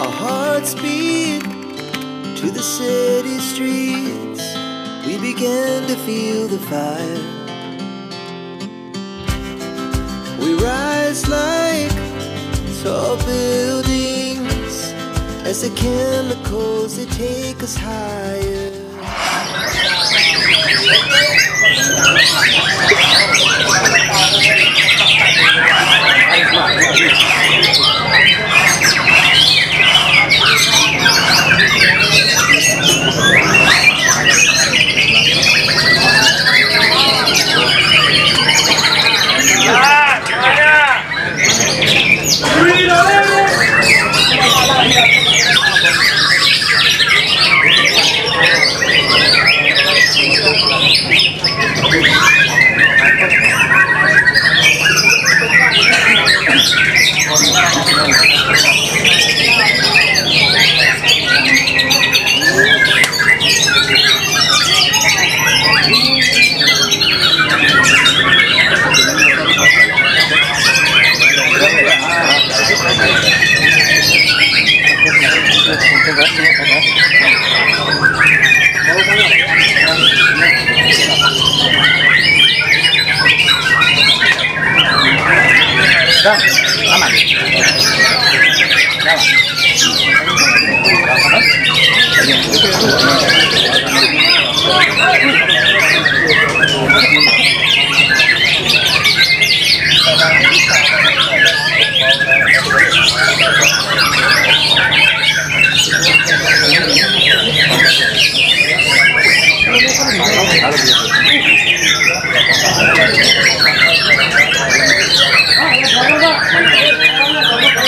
Our hearts beat to the city streets. We began to feel the fire. We rise like tall buildings as the chemicals they take us higher. Đó, đó mày. Đó là. Thank you.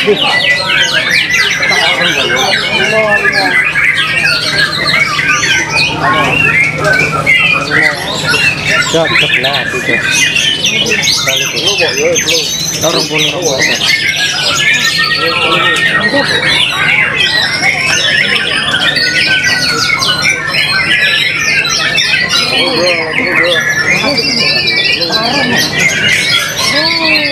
Cok, sebelah itu. Balik dulu. Pangringan ni Sir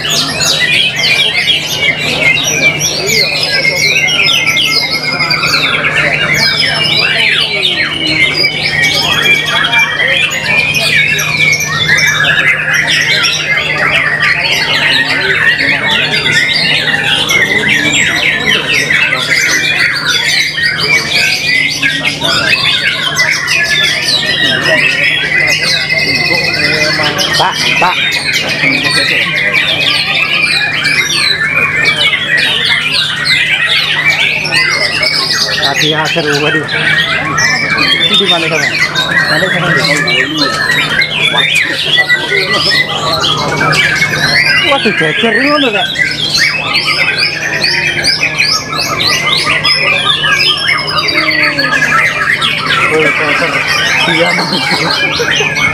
Pak, Pak. Hati ya seru waduh. Di mana sama? Mana sama Waduh, geger ini mana kak? Oh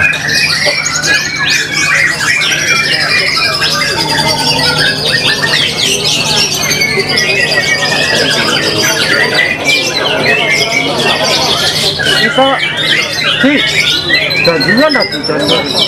kita si janjian lagi janjian ini.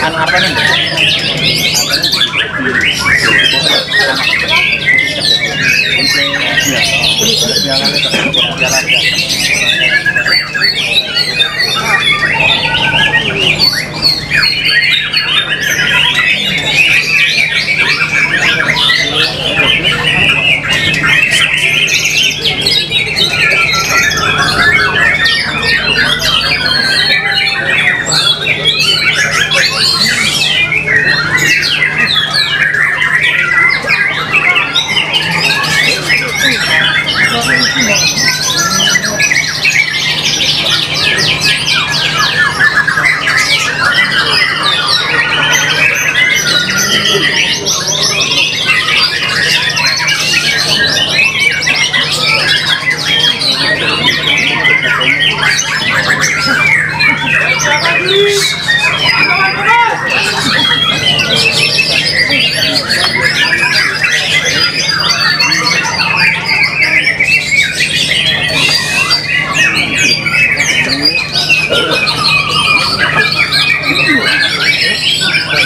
Anu apa nih?